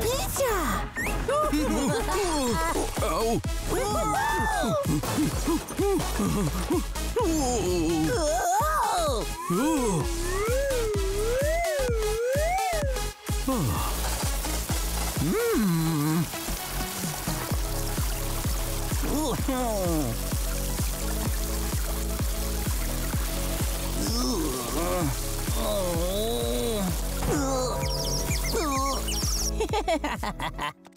Pizza! Au! Oh.